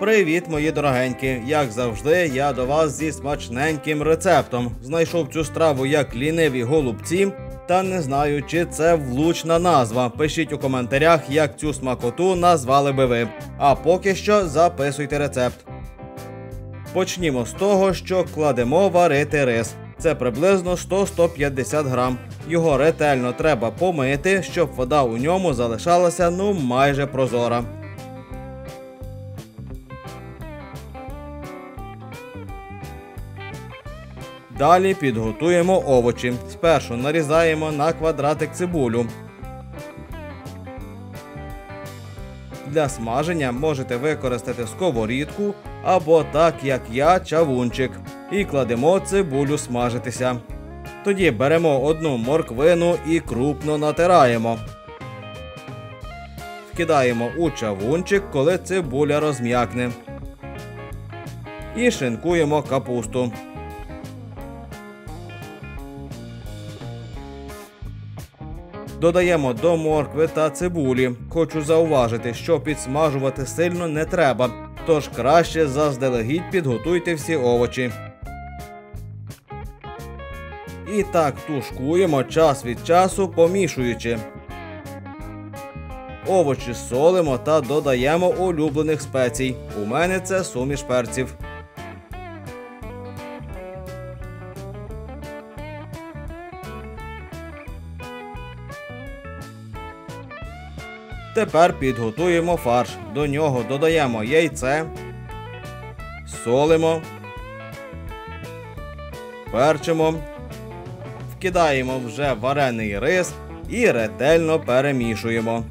Привіт, мої дорогенькі! Як завжди, я до вас зі смачненьким рецептом. Знайшов цю страву як ліниві голубці, та не знаю, чи це влучна назва. Пишіть у коментарях, як цю смакоту назвали би ви. А поки що записуйте рецепт. Почнімо з того, що кладемо варити рис. Це приблизно 100-150 грам. Його ретельно треба помити, щоб вода у ньому залишалася ну майже прозора. Далі підготуємо овочі. Спершу нарізаємо на квадратик цибулю. Для смаження можете використати сковорідку або так як я, чавунчик. І кладемо цибулю смажитися. Тоді беремо одну морквину і крупно натираємо. Вкидаємо у чавунчик, коли цибуля розм'якне. І шинкуємо капусту. Додаємо до моркви та цибулі. Хочу зауважити, що підсмажувати сильно не треба, тож краще заздалегідь підготуйте всі овочі. І так тушкуємо час від часу, помішуючи. Овочі солимо та додаємо улюблених спецій. У мене це суміш перців. Тепер підготуємо фарш. До нього додаємо яйце, солимо, перчимо, вкидаємо вже варений рис і ретельно перемішуємо.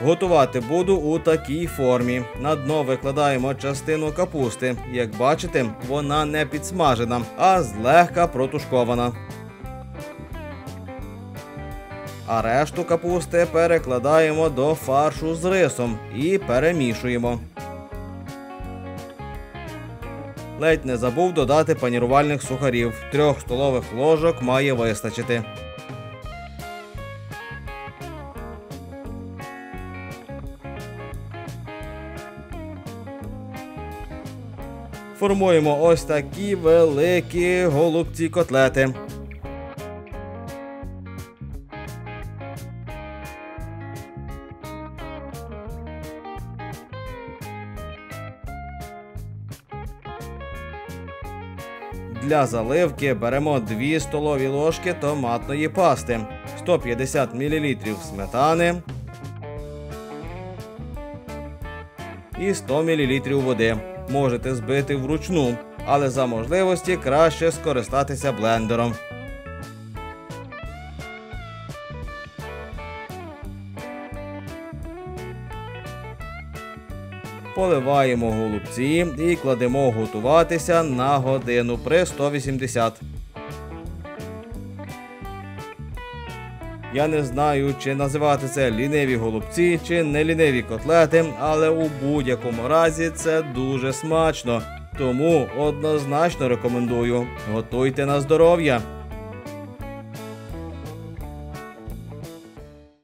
Готувати буду у такій формі. На дно викладаємо частину капусти. Як бачите, вона не підсмажена, а злегка протушкована. А решту капусти перекладаємо до фаршу з рисом і перемішуємо. Ледь не забув додати панірувальних сухарів. Трьох столових ложок має вистачити. Формуємо ось такі великі голубці котлети. Для заливки беремо 2 столові ложки томатної пасти, 150 мл сметани і 100 мл води. Можете збити вручну, але за можливості краще скористатися блендером. Поливаємо голубці і кладемо готуватися на годину при 180. Я не знаю, чи називати це ліниві голубці чи не ліниві котлети, але у будь-якому разі це дуже смачно. Тому однозначно рекомендую. Готуйте на здоров'я.